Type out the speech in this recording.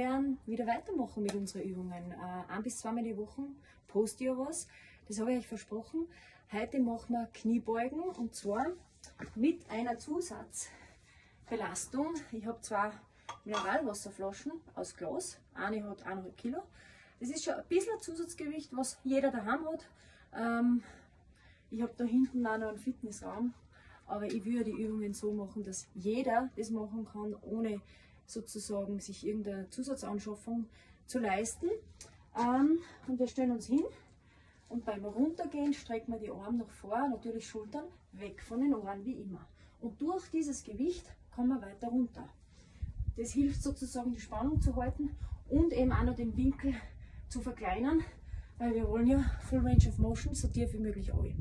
werden wieder weitermachen mit unseren Übungen. Äh, ein bis zweimal die Woche poste ja was. Das habe ich euch versprochen. Heute machen wir Kniebeugen und zwar mit einer Zusatzbelastung. Ich habe zwei Mineralwasserflaschen aus Glas. Eine hat 1,5 Kilo. Das ist schon ein bisschen Zusatzgewicht, was jeder daheim hat. Ähm, ich habe da hinten auch noch einen Fitnessraum, aber ich würde die Übungen so machen, dass jeder das machen kann, ohne sozusagen sich irgendeine Zusatzanschaffung zu leisten. Ähm, und wir stellen uns hin und beim Runtergehen strecken wir die Arme nach vor, natürlich Schultern weg von den Ohren wie immer. Und durch dieses Gewicht kommen wir weiter runter. Das hilft sozusagen die Spannung zu halten und eben auch noch den Winkel zu verkleinern, weil wir wollen ja Full Range of Motion so tief wie möglich alle.